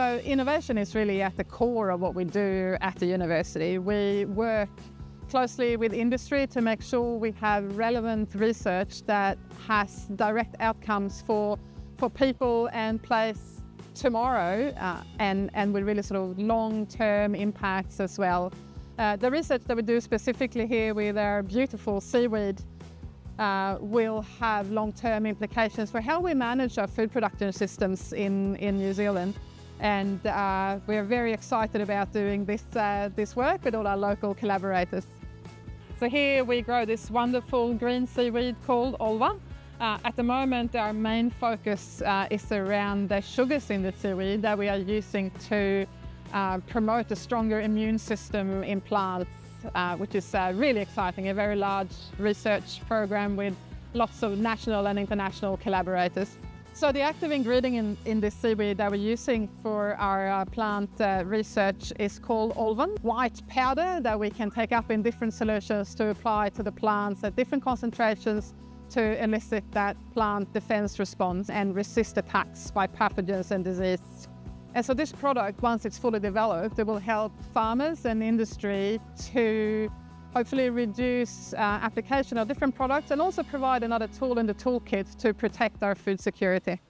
So innovation is really at the core of what we do at the university. We work closely with industry to make sure we have relevant research that has direct outcomes for, for people and place tomorrow uh, and, and with really sort of long-term impacts as well. Uh, the research that we do specifically here with our beautiful seaweed uh, will have long-term implications for how we manage our food production systems in, in New Zealand. And uh, we're very excited about doing this, uh, this work with all our local collaborators. So here we grow this wonderful green seaweed called Ulva. Uh, at the moment, our main focus uh, is around the sugars in the seaweed that we are using to uh, promote a stronger immune system in plants, uh, which is really exciting, a very large research program with lots of national and international collaborators. So the active ingredient in, in this seaweed that we're using for our uh, plant uh, research is called ulvan, white powder that we can take up in different solutions to apply to the plants at different concentrations to elicit that plant defense response and resist attacks by pathogens and disease. And so this product, once it's fully developed, it will help farmers and industry to hopefully reduce uh, application of different products and also provide another tool in the toolkit to protect our food security.